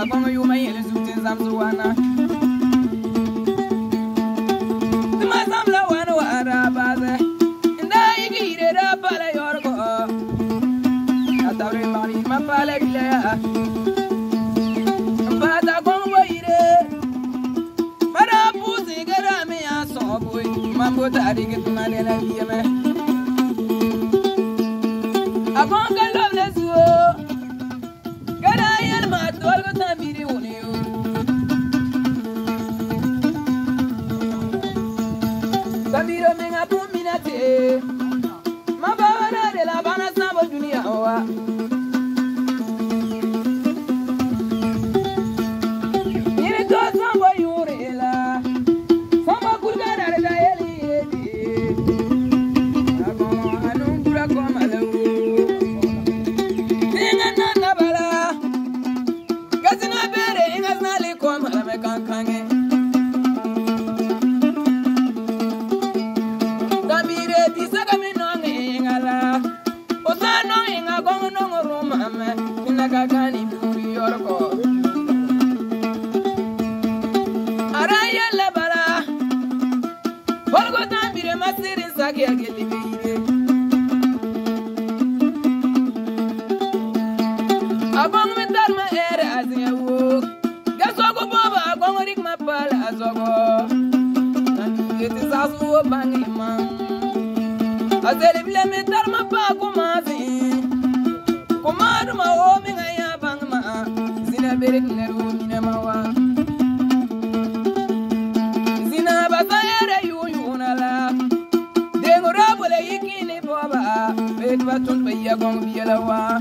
a gɔŋ yʋʋma yẽl zug tɩ zãmb wãna tɩ ma zãmb la wãn waara a baazɛ n daa yik yire daa pala yɔrgɔ a tabre magl yik ma paala rila yaa n paata gɔŋ wa yire ba daa pʋʋsɩ ga daa me yaa sõoboe mam bo taa dɩk tɩ ma dɛna Samiro menga bumina te masiri sagi ageli beire Abong mi darma ere azinya wo Gasogo boba agong rik ma pala azogo. Iti sasu wo bangi man Azeli bile mi darma pa kumazi Kumadu ma wo mi nga ya bang ma. Zina berik neru mina ma wa ya gong biya lawa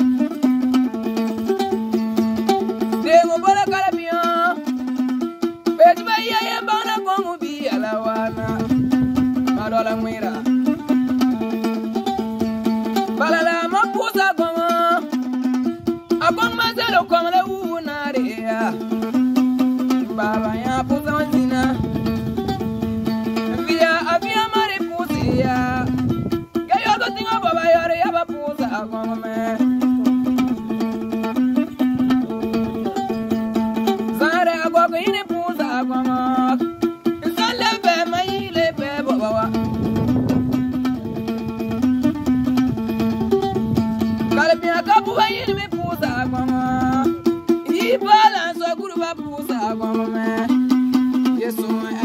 Dego bola kalabiyo Peti ba ya ya bana gong biya lawa na. Madola mwira Balala mapusa gongo Agong mazelo kong la uunare ya Baba ya pu Yes, so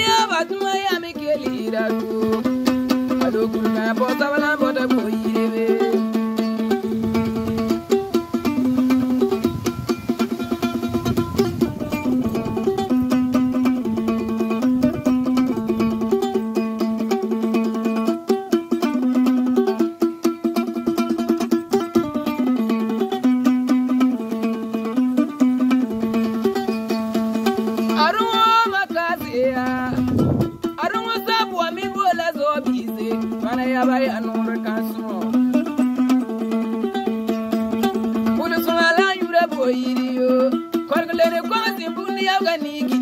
ya batuma ya mikeli iratu adokurka botabalambo makaziya Arungo sabu amigo la zobize Mana yaba ya nure kasumo Kudu sunga la yure boyiri yo Korgulere kwa simbundi ya ganigi